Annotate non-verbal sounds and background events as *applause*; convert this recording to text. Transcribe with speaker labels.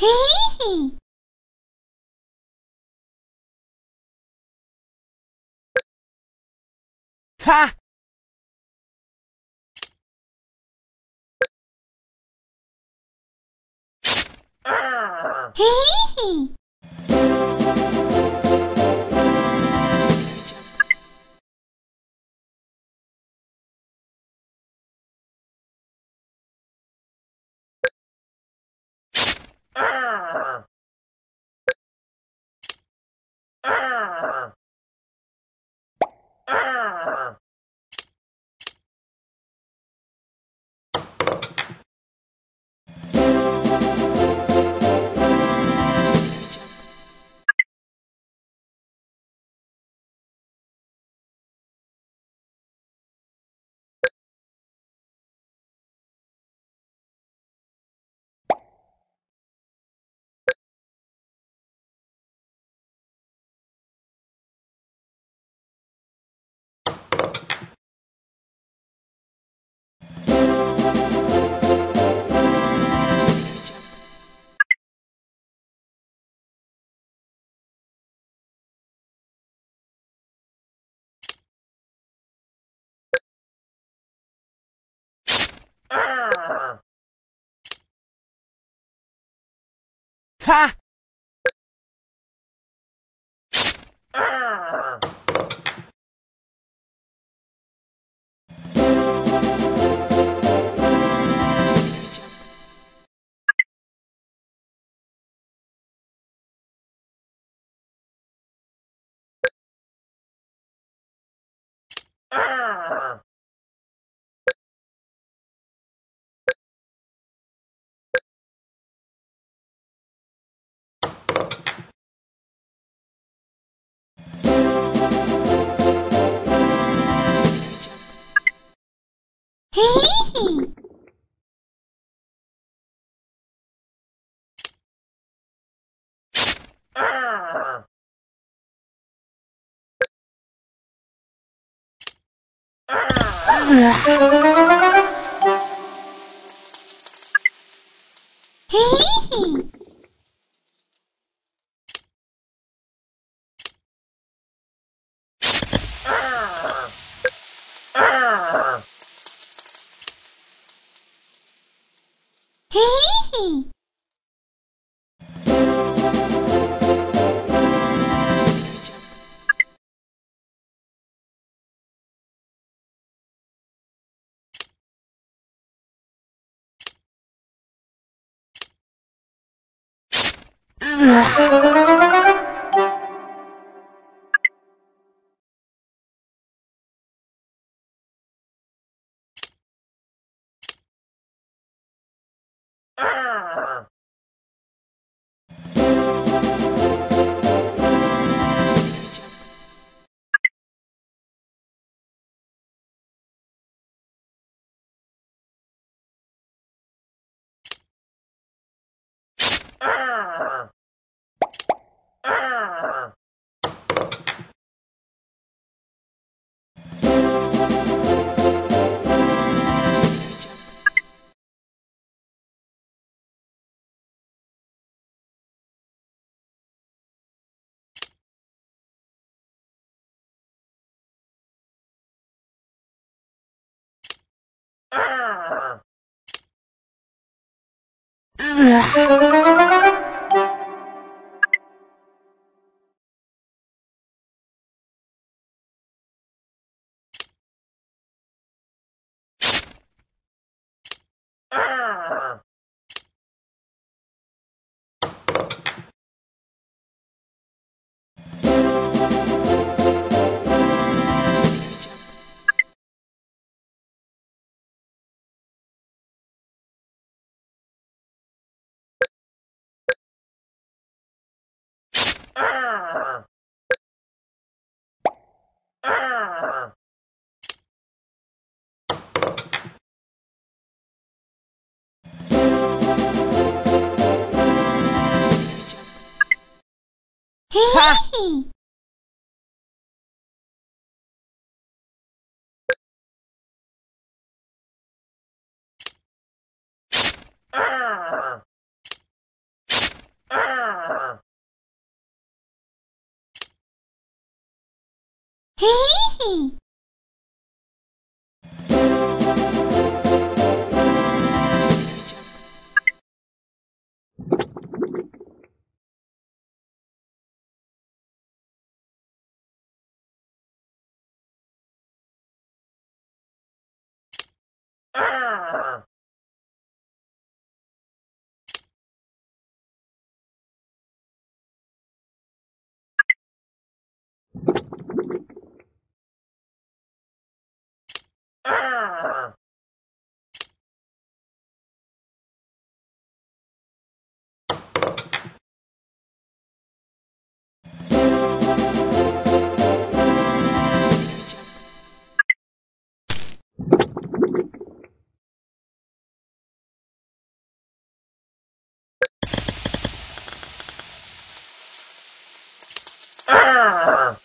Speaker 1: *laughs* Hee
Speaker 2: Ha!
Speaker 1: hee
Speaker 2: Ha!
Speaker 1: hee hee Arr! Hey! Ugh. Hee *laughs* hee hee hee
Speaker 2: Hee hee. *laughs* Arr!